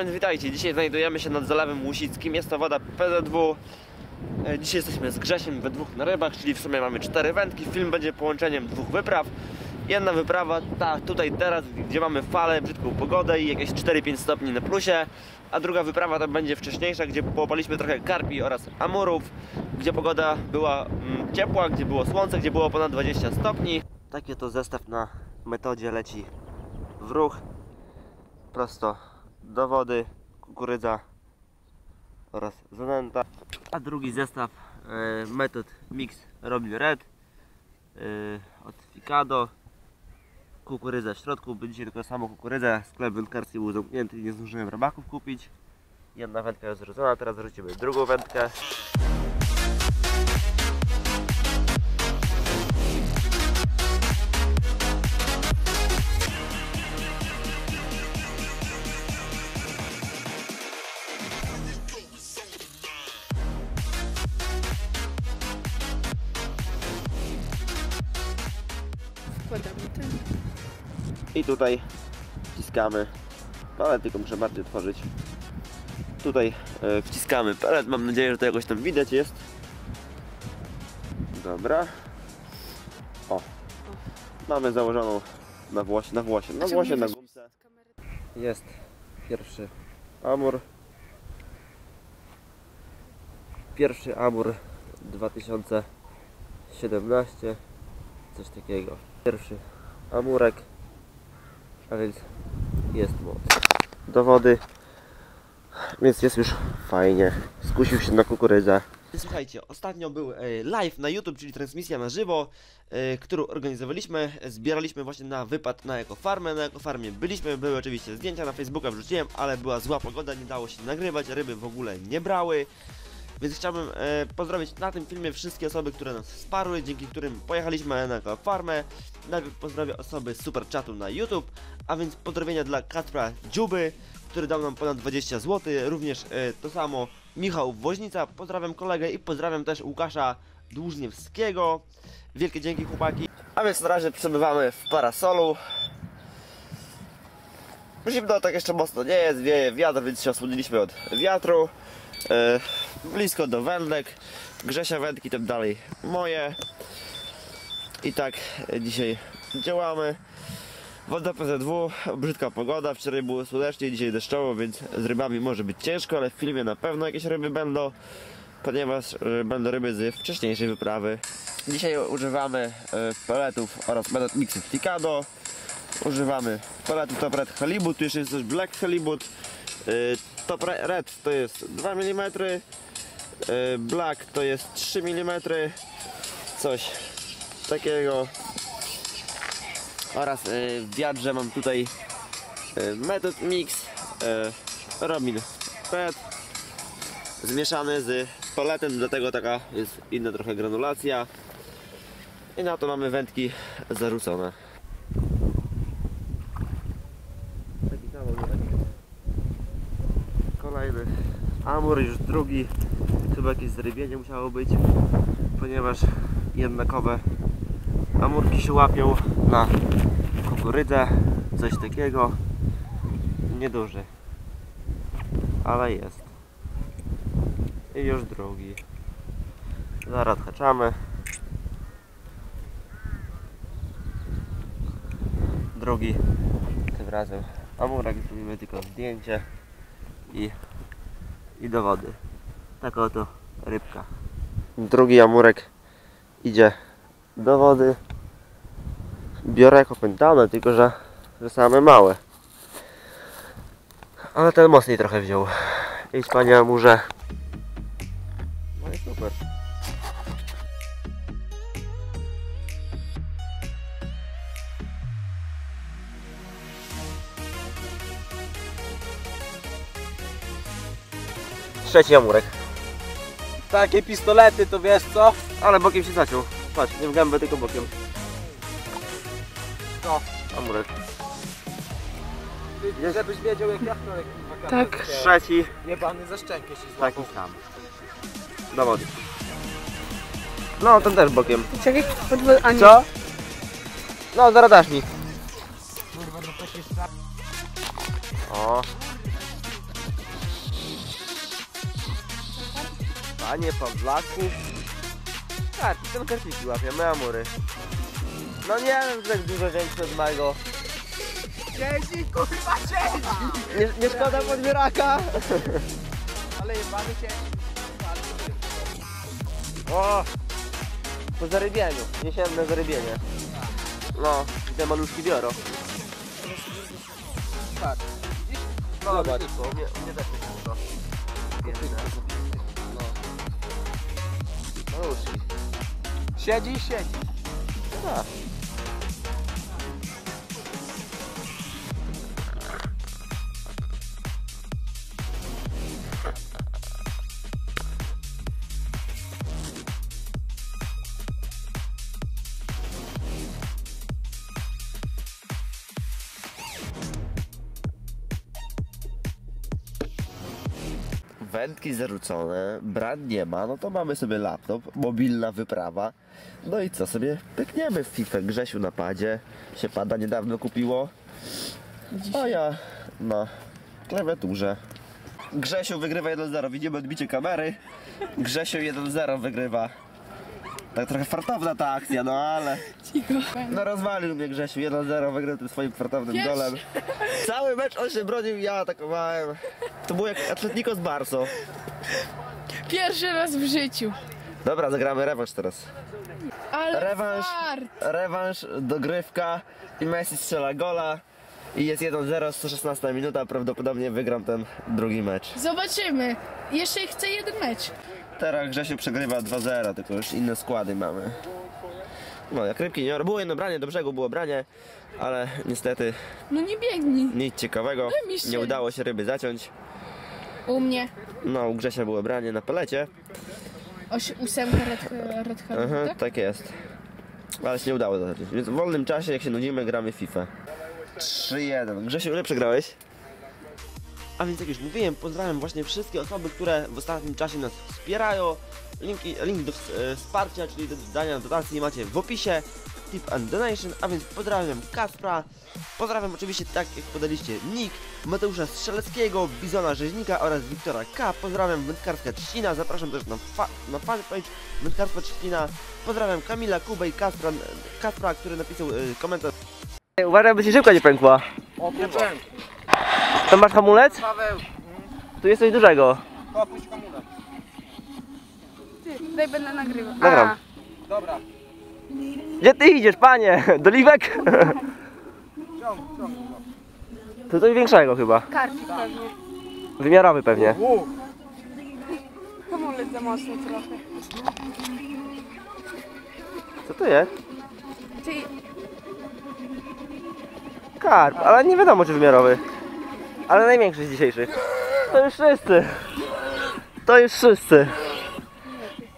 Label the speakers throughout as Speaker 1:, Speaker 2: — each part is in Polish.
Speaker 1: Więc witajcie, dzisiaj znajdujemy się nad Zalewem Łusickim, jest to woda PZW. E, Dzisiaj jesteśmy z Grzesiem we dwóch na rybach, czyli w sumie mamy cztery wędki. Film będzie połączeniem dwóch wypraw. Jedna wyprawa, ta tutaj teraz, gdzie mamy falę, brzydką pogodę i jakieś 4-5 stopni na plusie. A druga wyprawa to będzie wcześniejsza, gdzie połapaliśmy trochę karpi oraz amurów, gdzie pogoda była mm, ciepła, gdzie było słońce, gdzie było ponad 20 stopni. Taki to zestaw na metodzie leci w ruch. Prosto do wody, kukurydza oraz zanęta. A drugi zestaw e, metod Mix Robin Red e, od Ficado. Kukurydza w środku, by dzisiaj tylko samo kukurydza. Sklep wędkarski był zamknięty i nie zdążyłem robaków kupić. Jedna wędka jest zrzucona, teraz wrzucimy drugą wędkę. Tutaj wciskamy pelet, tylko muszę bardziej otworzyć. Tutaj e, wciskamy pelet, mam nadzieję, że to jakoś tam widać jest. Dobra. O. Mamy założoną na włosie, na włosie, na włosie, na gumce. Jest pierwszy amur. Pierwszy amur 2017. Coś takiego. Pierwszy amurek. A więc jest moc. Do wody. Więc jest już fajnie. Skusił się na kukurydzę. Słuchajcie, ostatnio był e, live na YouTube, czyli transmisja na żywo, e, którą organizowaliśmy. Zbieraliśmy właśnie na wypad na ekofarmę. Na ekofarmie byliśmy, były oczywiście zdjęcia na Facebooka wrzuciłem, ale była zła pogoda, nie dało się nagrywać, ryby w ogóle nie brały. Więc chciałbym e, pozdrowić na tym filmie wszystkie osoby, które nas wsparły, dzięki którym pojechaliśmy na ekofarmę. Najpierw pozdrowię osoby super chatu na YouTube, a więc pozdrowienia dla Kacpra Dziuby, który dał nam ponad 20 zł, również e, to samo Michał Woźnica, pozdrawiam kolegę i pozdrawiam też Łukasza Dłużniewskiego. Wielkie dzięki chłopaki. A więc na razie przebywamy w parasolu. Zimno tak jeszcze mocno nie jest, wieje wiatr, więc się osłoniliśmy od wiatru. E, blisko do wędek, Grzesia wędki, tam dalej moje. I tak dzisiaj działamy. Woda PZW, brzydka pogoda, wczoraj było słonecznie, dzisiaj deszczowo, więc z rybami może być ciężko, ale w filmie na pewno jakieś ryby będą, ponieważ e, będą ryby z wcześniejszej wyprawy. Dzisiaj używamy e, peletów oraz metod mixy Ticado. Używamy peletu Top Red Halibut, tu jeszcze jest też Black Halibut. Top Re- Red to jest 2 mm, e, Black to jest 3 mm, coś takiego. Oraz y, w wiadrze mam tutaj y, Method Mix y, Robin Pet. Zmieszany z paletem, dlatego taka jest inna trochę granulacja. I na to mamy wędki zarzucone. Taki kawałek. Kolejny amur, już drugi chyba jakieś zrybienie musiało być ponieważ jednakowe amurki się łapią na kukurydzę, coś takiego. Nieduży, ale jest. I już drugi. Zaraz haczamy. Drugi. Tym razem amurek zrobimy tylko zdjęcie i, i do wody. Taka oto rybka. Drugi amurek idzie do wody. Biorę jako pętane, tylko że, że same małe. Ale ten mocniej trochę wziął. Idź panie amurze. Trzeci amurek.
Speaker 2: Takie pistolety to wiesz co?
Speaker 1: Ale bokiem się zaciął. Patrz, nie w gębę, tylko bokiem.
Speaker 2: Co?
Speaker 1: Amurek.
Speaker 2: Ty, żebyś wiedział jak ja wczoraj kurwa,
Speaker 3: Tak.
Speaker 1: Trzeci.
Speaker 2: Jebany za szczękę się
Speaker 1: Taki
Speaker 2: złapał.
Speaker 1: sam. Do wody. No, ten też bokiem.
Speaker 3: Czekaj, podwój... A nie.
Speaker 1: Co? No, zaraz dasz mi.
Speaker 2: Kurwa, no takie
Speaker 1: O. Panie Pawlaku. Karpi, ten karpiki łapiemy, amury. No nie wiem, że tak dużo większy od mojego.
Speaker 2: Siedzi, kurwa, siedzi!
Speaker 1: Nie, nie szkoda podbieraka.
Speaker 2: Ale jebany się.
Speaker 1: O! Po zarybieniu. Jesienne zarybienie. No, i te maluszki biorą.
Speaker 2: Tak.
Speaker 1: No, Zobacz. Mnie, mnie też. No. Maluszki.
Speaker 2: Siedzi i siedzi.
Speaker 1: Wędki zarzucone, brat nie ma, no to mamy sobie laptop, mobilna wyprawa. No i co sobie pykniemy w FIFA. Grzesiu na padzie, się pada niedawno kupiło. A ja na klawiaturze. Grzesiu wygrywa 1-0, widzimy odbicie kamery. Grzesiu 1-0 wygrywa. Tak trochę fartowna ta akcja, no ale... No rozwalił mnie Grzesiu, 1-0 wygrał tym swoim fartownym
Speaker 3: Wiesz?
Speaker 1: golem. Cały mecz on się bronił, ja atakowałem. To było jak Atletico z Barso.
Speaker 3: Pierwszy raz w życiu.
Speaker 1: Dobra, zagramy rewanż teraz.
Speaker 3: Ale
Speaker 1: Rewanż.
Speaker 3: fart.
Speaker 1: Rewanż, dogrywka i Messi strzela gola i jest 1-0, 116 minuta, prawdopodobnie wygram ten drugi mecz.
Speaker 3: Zobaczymy. Jeszcze chcę jeden mecz.
Speaker 1: Teraz Grzesiu przegrywa 2-0, tylko już inne składy mamy. No, jak rybki nie było jedno branie, do brzegu było branie, ale niestety
Speaker 3: No nie biegnij.
Speaker 1: nic ciekawego, nie udało się ryby zaciąć.
Speaker 3: U mnie.
Speaker 1: No, u Grzesia było branie na pelecie,
Speaker 3: Oś, ósemka red, red Hat,
Speaker 1: Aha,
Speaker 3: tak?
Speaker 1: tak jest. Ale się nie udało zacząć. Więc w wolnym czasie, jak się nudzimy, gramy w FIFA. 3-1. Grzesiu, ile przegrałeś? A więc jak już mówiłem, pozdrawiam właśnie wszystkie osoby, które w ostatnim czasie nas wspierają. Linki, link do e, wsparcia, czyli do dania dotacji macie w opisie. Tip and donation, a więc pozdrawiam Kaspra. Pozdrawiam oczywiście, tak jak podaliście, Nick, Mateusza Strzeleckiego, Bizona Rzeźnika oraz Wiktora K. Pozdrawiam Wędkarska Trzcina, zapraszam też na, fa na fanpage Wędkarstwa Trzcina. Pozdrawiam Kamila, Kubę i Kaspra, Kaspra który napisał y, komentarz. Uważaj, by się szybko nie pękła.
Speaker 2: O, kurwa.
Speaker 1: Tam masz hamulec?
Speaker 2: Paweł,
Speaker 1: Tu jest coś dużego.
Speaker 2: popuść hamulec.
Speaker 3: Ty, daj będę nagrywał.
Speaker 1: Nagram.
Speaker 2: Dobra,
Speaker 1: Gdzie ty idziesz, panie? Do Liwek?
Speaker 2: ciąg, ciąg.
Speaker 1: To coś większego chyba.
Speaker 3: Karpik pewnie.
Speaker 1: Wymiarowy pewnie.
Speaker 3: Hamulec za mocno trochę.
Speaker 1: Co to jest?
Speaker 3: Ty,
Speaker 1: Karp, ale nie wiadomo czy wymiarowy. Ale największy z dzisiejszych. To już wszyscy. To już wszyscy.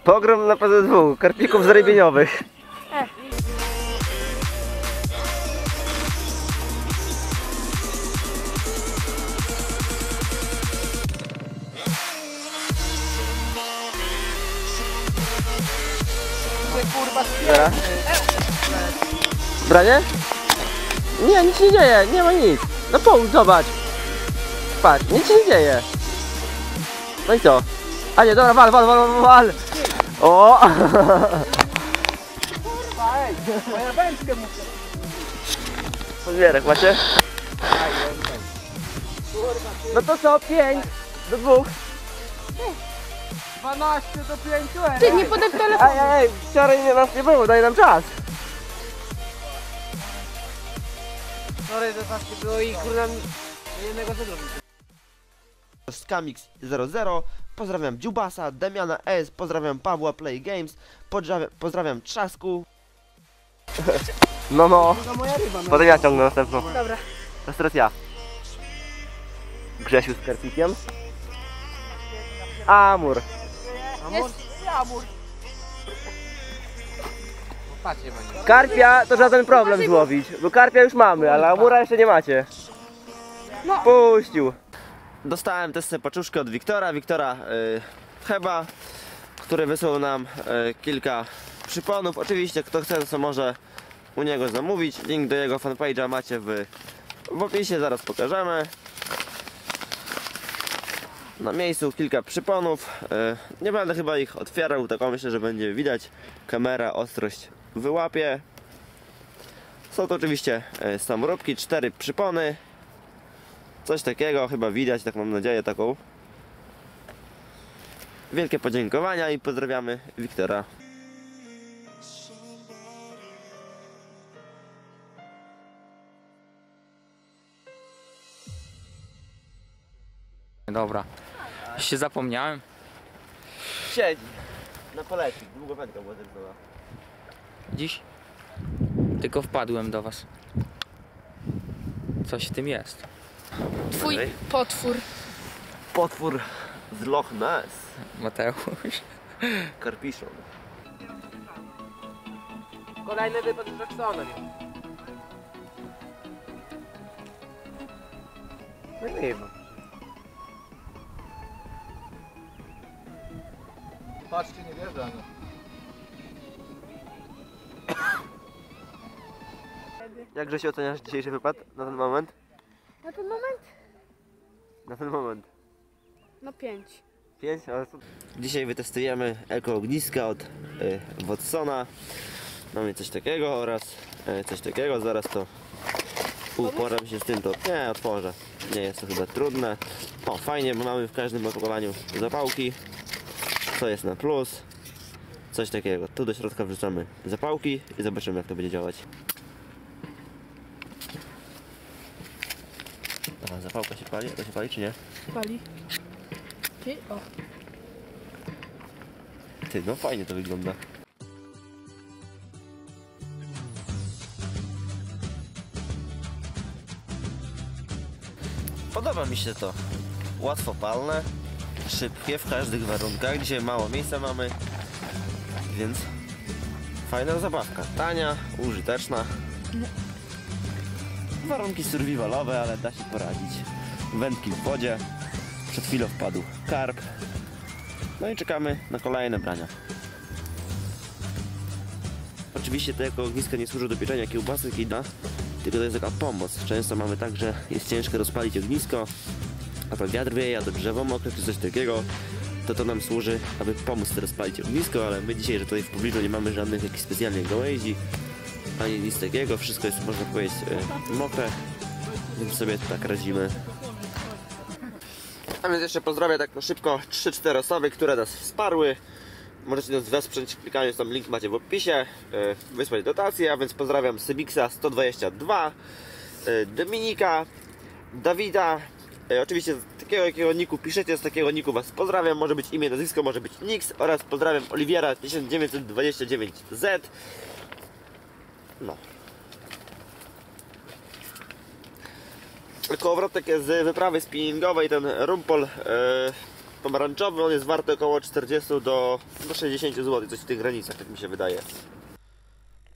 Speaker 1: Pogrom na PZW, karpików zarybieniowych. Branie? Nie, nic się nie dzieje, nie ma nic. No połóż, zobacz. Patrz, nic się nie dzieje. No i co? A nie, dobra, wal, wal, wal, wal, wal. O!
Speaker 2: Ej, moja wędkę muszę.
Speaker 1: Podbierek macie? No to co, 5 do 2.
Speaker 2: 12 do 5, ej.
Speaker 3: ty nie podaj telefonu.
Speaker 1: Ej, ej, ej, wczoraj nie nas nie było, daj nam czas.
Speaker 2: Sorry, was nie było i kurwa jednego za drugim.
Speaker 1: Skamix 00, pozdrawiam Dziubasa, Damiana S, pozdrawiam Pawła Play Games, pozdrawiam, pozdrawiam Trzasku. No no,
Speaker 2: To moja ryba, no.
Speaker 1: potem ja ciągnę następną.
Speaker 3: Dobra.
Speaker 1: To teraz ja. Grzesiu z karpikiem. Amur.
Speaker 2: Amor?
Speaker 1: Karpia to żaden problem złowić, bo karpia już mamy, ale amura jeszcze nie macie.
Speaker 3: No.
Speaker 1: Puścił. Dostałem też sobie paczuszkę od Wiktora, Wiktora y, Heba, który wysłał nam y, kilka przyponów. Oczywiście kto chce to może u niego zamówić. Link do jego fanpage'a macie w, w opisie, zaraz pokażemy. na miejscu, kilka przyponów. E, Nie będę chyba ich otwierał, taką myślę, że będzie widać. Kamera ostrość wyłapie. Są to oczywiście e, samoróbki, cztery przypony. Coś takiego, chyba widać, tak mam nadzieję, taką. Wielkie podziękowania i pozdrawiamy Wiktora.
Speaker 4: Dobra. Się zapomniałem.
Speaker 1: Siedzi na palecie, długo wędka była zerwana.
Speaker 4: Dziś tylko wpadłem do was. Coś w tym jest.
Speaker 3: Twój
Speaker 1: Okej.
Speaker 3: potwór.
Speaker 1: Potwór z Loch Ness,
Speaker 4: Mateusz.
Speaker 1: karpiszon.
Speaker 2: Kolejny wypad z Jacksonem. Nagrywa.
Speaker 5: Patrzcie, nie wierzę, ale...
Speaker 1: Jakże się oceniasz dzisiejszy wypad na ten moment?
Speaker 3: Na ten moment?
Speaker 1: Na ten moment.
Speaker 3: No pięć.
Speaker 1: 5, ale co? Dzisiaj wytestujemy eko ogniska od y, Watsona. Mamy coś takiego oraz y, coś takiego. Zaraz to uporam się z tym, to nie otworzę. Nie jest to chyba trudne. O, fajnie, bo mamy w każdym opakowaniu zapałki. Co jest na plus. Coś takiego. Tu do środka wrzucamy zapałki i zobaczymy jak to będzie działać. Zapałka się pali? To się pali czy nie?
Speaker 3: Pali. Ty, o.
Speaker 1: Ty, no fajnie to wygląda. Podoba mi się to. Łatwopalne, szybkie w każdych warunkach. Dzisiaj mało miejsca mamy, więc fajna zabawka. Tania, użyteczna. Warunki survivalowe, ale da się poradzić. Wędki w wodzie. Przed chwilą wpadł karp. No i czekamy na kolejne brania. Oczywiście te jako ogniska nie służą do pieczenia kiełbasy kida, tylko to jest taka pomoc. Często mamy tak, że jest ciężko rozpalić ognisko, a to wiatr wieje, a to drzewo mokre czy coś takiego, to to nam służy, aby pomóc rozpalić ognisko, ale my dzisiaj, że tutaj w pobliżu nie mamy żadnych jakichś specjalnych gałęzi, ani nic takiego, wszystko jest, można powiedzieć, e, mokre, więc sobie tak radzimy. A więc jeszcze pozdrowię tak na szybko 3-4 osoby, które nas wsparły. Możecie nas wesprzeć klikając tam link macie w opisie, e, wysłać dotację, a więc pozdrawiam Sybixa 122, e, Dominika, Dawida, oczywiście z takiego jakiego niku piszecie, z takiego niku was pozdrawiam, może być imię, nazwisko, może być Nix oraz pozdrawiam Oliwiera 1929Z. No. Kołowrotek z wyprawy spinningowej, ten rumpol e, pomarańczowy, on jest warty około 40 do, do 60 zł, coś w tych granicach, tak mi się wydaje.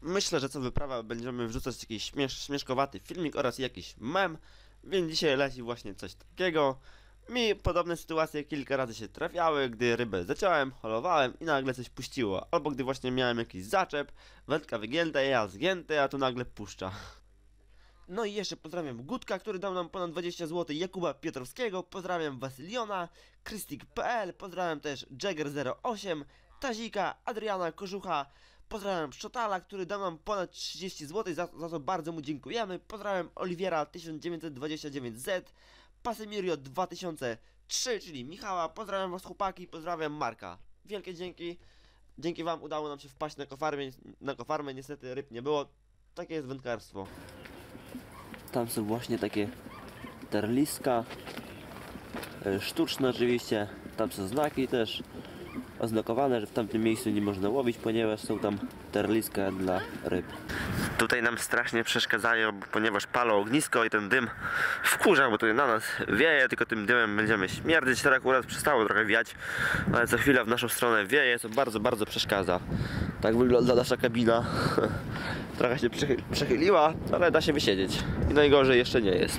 Speaker 1: Myślę, że co wyprawa będziemy wrzucać jakiś śmiesz, śmieszkowaty filmik oraz jakiś mem, więc dzisiaj leci właśnie coś takiego. Mi podobne sytuacje kilka razy się trafiały, gdy rybę zaciąłem, holowałem i nagle coś puściło. Albo gdy właśnie miałem jakiś zaczep, wędka wygięta, ja zgięty, a tu nagle puszcza. No i jeszcze pozdrawiam Gutka, który dał nam ponad 20 zł, Jakuba Piotrowskiego, pozdrawiam Wasyliona, Krystik.pl, pozdrawiam też Jagger08, Tazika, Adriana Kożucha, pozdrawiam Szotala, który dał nam ponad 30 zł, za, za to bardzo mu dziękujemy, pozdrawiam Oliwiera 1929Z, Pasemirio 2003, czyli Michała, pozdrawiam was chłopaki, pozdrawiam Marka. Wielkie dzięki, dzięki wam udało nam się wpaść na kofarmę, na kofarmę, niestety ryb nie było, takie jest wędkarstwo. Tam są właśnie takie terliska, e, sztuczne oczywiście, tam są znaki też oznakowane, że w tamtym miejscu nie można łowić, ponieważ są tam terliska dla ryb. Tutaj nam strasznie przeszkadzają, ponieważ palą ognisko i ten dym wkurza, bo tutaj na nas wieje, tylko tym dymem będziemy śmierdzić. Teraz akurat przestało trochę wiać, ale co chwila w naszą stronę wieje, co bardzo, bardzo przeszkadza. Tak wygląda nasza kabina. Trochę się przechy- przechyliła, ale da się wysiedzieć. I najgorzej jeszcze nie jest.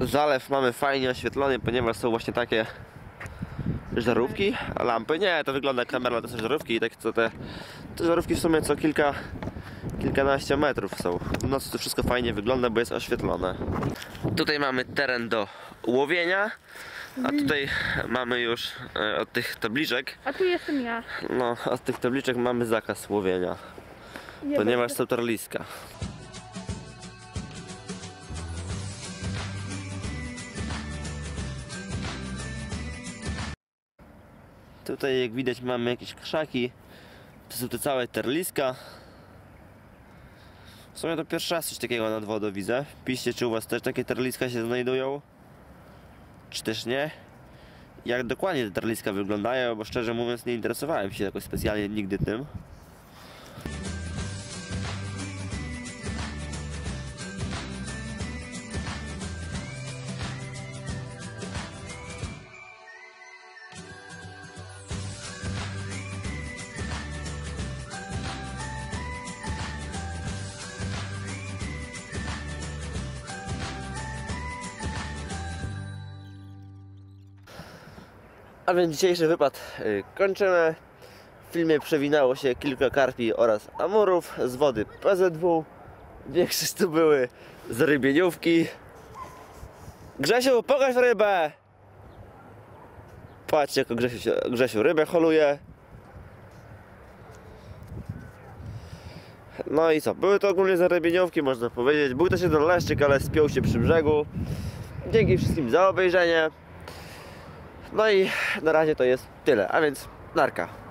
Speaker 1: Zalew mamy fajnie oświetlony, ponieważ są właśnie takie żarówki, lampy nie, to wygląda jak kamera, to są żarówki i tak co te, te żarówki w sumie co kilka, kilkanaście metrów są. W nocy to wszystko fajnie wygląda, bo jest oświetlone. Tutaj mamy teren do łowienia. A tutaj mamy już e, od tych tabliczek,
Speaker 3: A tu jestem ja.
Speaker 1: no od tych tabliczek mamy zakaz łowienia,
Speaker 3: Nie
Speaker 1: ponieważ
Speaker 3: będę.
Speaker 1: są tarliska. Tutaj jak widać mamy jakieś krzaki, to są te całe terliska. W sumie to pierwszy raz coś takiego nad wodą widzę. Piszcie czy u was też takie terliska się znajdują, czy też nie. Jak dokładnie te terliska wyglądają, bo szczerze mówiąc nie interesowałem się jakoś specjalnie nigdy tym. A więc dzisiejszy wypad y, kończymy. W filmie przewinało się kilka karpi oraz amurów z wody PZW. Większość to były z rybieniówki. Grzesiu, pokaż rybę! Patrzcie, jak Grzesiu, Grzesiu rybę holuje. No i co? Były to ogólnie zarybieniówki, można powiedzieć. Był też jeden leszczyk, ale spiął się przy brzegu. Dzięki wszystkim za obejrzenie. No i na razie to jest tyle, a więc narka.